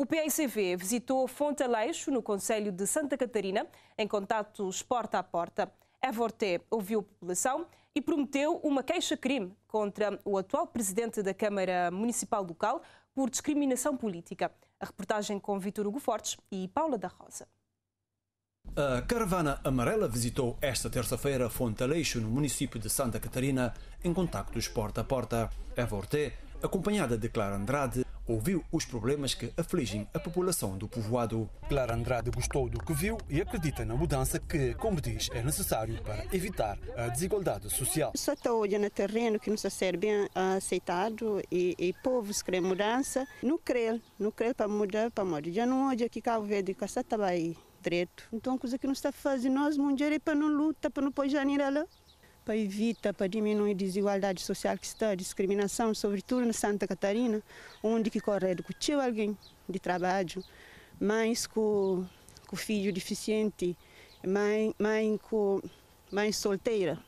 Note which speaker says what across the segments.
Speaker 1: O PICV visitou Fonte Aleixo, no Conselho de Santa Catarina, em contatos porta a porta. Evorté ouviu a população e prometeu uma queixa-crime contra o atual presidente da Câmara Municipal local por discriminação política. A reportagem com Vitor Hugo Fortes e Paula da Rosa.
Speaker 2: A caravana amarela visitou esta terça-feira Fonte Aleixo, no município de Santa Catarina, em contactos porta a porta. Eva Orte, acompanhada de Clara Andrade, ouviu os problemas que afligem a população do povoado.
Speaker 3: Clara Andrade gostou do que viu e acredita na mudança que, como diz, é necessário para evitar a desigualdade social.
Speaker 4: Só está olhando no terreno que não está sendo bem aceitado e, e povos querem mudança. Não crê, não crê para mudar, para mudar. Já não olha que Cabo Verde, que está aí direito. Então, coisa que não está fazendo, nós mulheres, para não lutar, para não pôr janeiro lá para evitar, para diminuir a desigualdade social que está, a discriminação, sobretudo na Santa Catarina, onde que corre com tio alguém de trabalho, mais com, com filho deficiente, mãe, mãe com mãe solteira,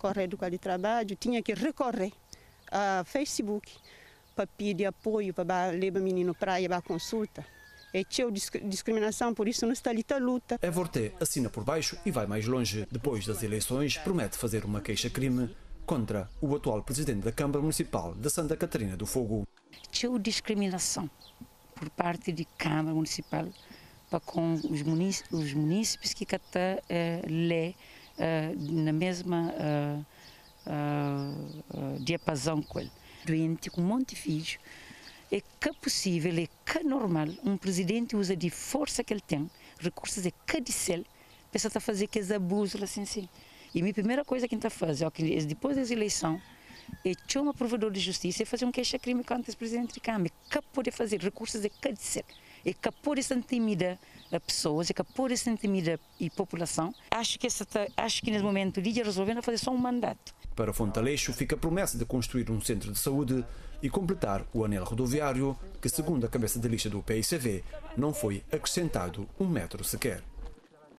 Speaker 4: corre de trabalho, tinha que recorrer a Facebook para pedir apoio para levar o menino para ir para consulta é teu discriminação, por isso não está ali a luta.
Speaker 2: Evorté assina por baixo e vai mais longe. Depois das eleições, promete fazer uma queixa-crime contra o atual presidente da Câmara Municipal de Santa Catarina do Fogo.
Speaker 5: Teu discriminação por parte da Câmara Municipal para com os munícipes, os munícipes que está eh, lê eh, na mesma eh, eh, diapasão com ele. Doente, com um monte de filhos, é que possível, é que normal um presidente usa de força que ele tem, recursos é que de céu, para fazer que esses abusos assim, assim. E a primeira coisa que está a fazer, é depois das eleições, é chamar um provedor de justiça e fazer um queixa-crime contra o presidente de Câmara. Que pode fazer, recursos é que É que pode se intimidar a pessoas, é que pode se intimidar a população. Acho que, essa, acho que nesse momento o líder resolveu fazer só um mandato.
Speaker 2: Para Fontaleixo fica a promessa de construir um centro de saúde e completar o anel rodoviário, que, segundo a cabeça de lista do PICV, não foi acrescentado um metro sequer.